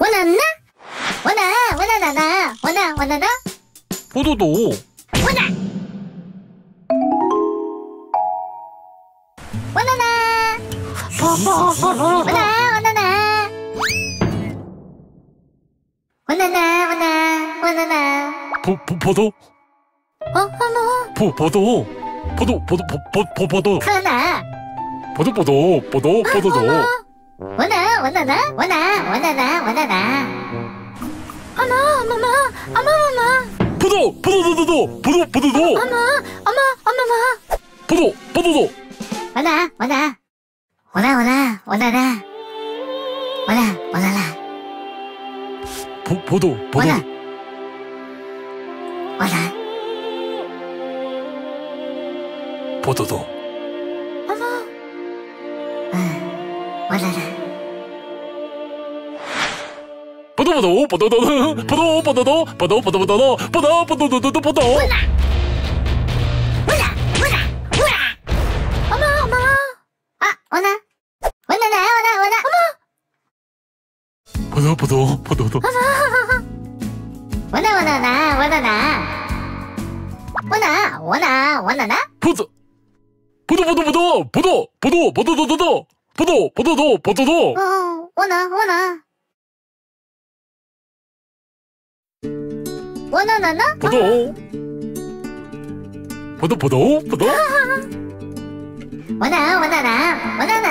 원하나? 원하, 원하나나, 원하, 원하나? 포도도 원하! 원하나! 원하, 원하나! 원하나, 원하, 원하나. 포, 포, 포도 어, 어머, 포, 포도 포도 포도 포, 포, 포, 포도 하나. 포도 포도 포도 포도도 원하, 원하나, 원하, 원하나, 원하나. 어머, 어머머, 어머머머. 포도 포도도도도 포도 포도도 어머, 어머, 어머머. 포도 포도도 원하, 원하. 원하, 원하, 원하나. 원하, 원하나. 포, 포도 포도 원하. 원하. 포도도 어머. 응, 원하나. 포도 포도 포도도 포도 포도도 포도 포도 포도도 포도 포도도도 포도 원하, 원하, 원하. 어머, 어머. 아, 원하. 원하나, 원하, 원하. 포도 포도 포도도 원하, 원하나, 원하나. 원하, 원하, 원하나? 포도 포도 포도 포도 포 원하, 원하. 원하나나? 포도 포도 포도 포도 원하, 원하나, 원하나나나.